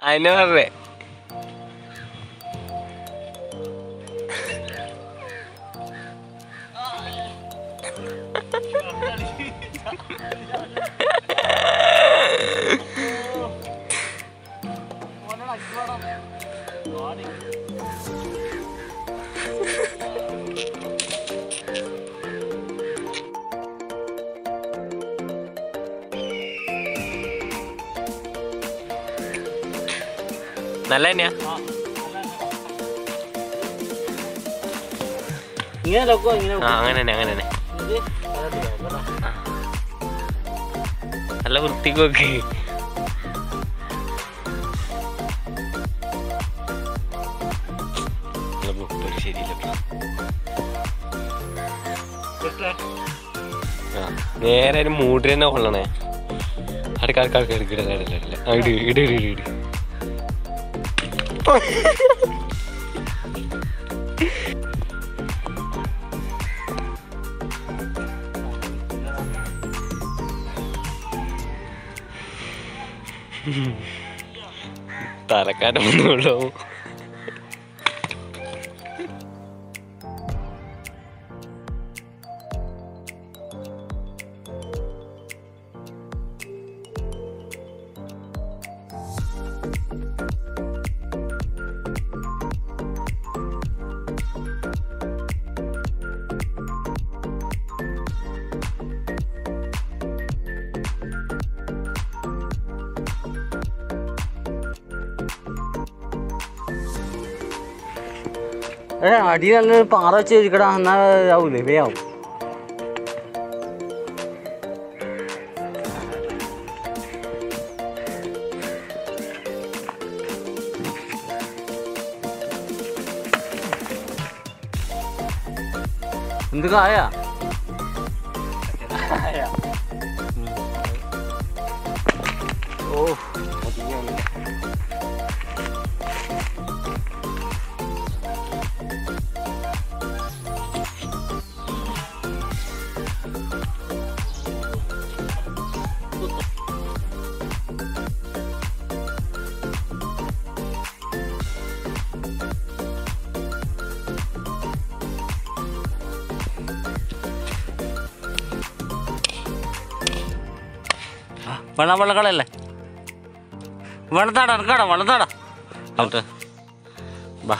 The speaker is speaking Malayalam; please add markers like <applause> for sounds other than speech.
I know it. Thank <laughs> you. നോക്കോ തന്നെയാ അങ്ങനെ തന്നെ അങ്ങനെ തന്നെ നല്ല വൃത്തിക്ക് നോക്ക് നല്ല മുപ്പത് ശരിയില്ല ആ നേരെ ഒരു മൂട്ടിൽ തന്നെ കൊള്ളണേ. അടുക്ക അടുക്ക അടുക്ക എടുക്കിട ഇടി ഇടി ഇടി ഇട് ഇട്. Tarik ada menolong. ഏ അടി നല്ലൊരു പാറ വെച്ച് ഇരിക്കടാ എന്നാ ആവൂലേ വേയാവും എന്ത് കായ ഓ വെള്ളം വെള്ളക്കടല്ലേ വെള്ളത്താടാ ഇറക്കാടാ വെള്ളത്താടാ ഔട്ട് ബാ.